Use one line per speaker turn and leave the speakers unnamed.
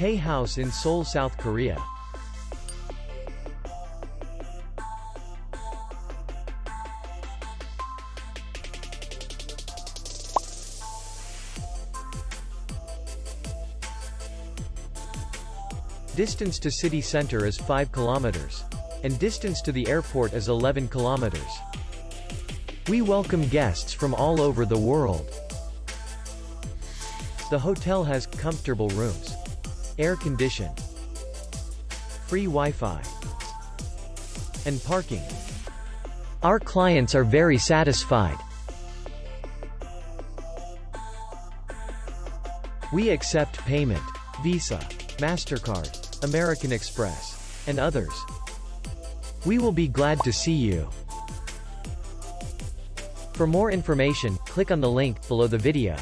Tei House in Seoul, South Korea. Distance to city center is 5 kilometers. And distance to the airport is 11 kilometers. We welcome guests from all over the world. The hotel has comfortable rooms, air conditioned, free Wi-Fi, and parking. Our clients are very satisfied. We accept payment, Visa, MasterCard, American Express, and others. We will be glad to see you. For more information, click on the link below the video.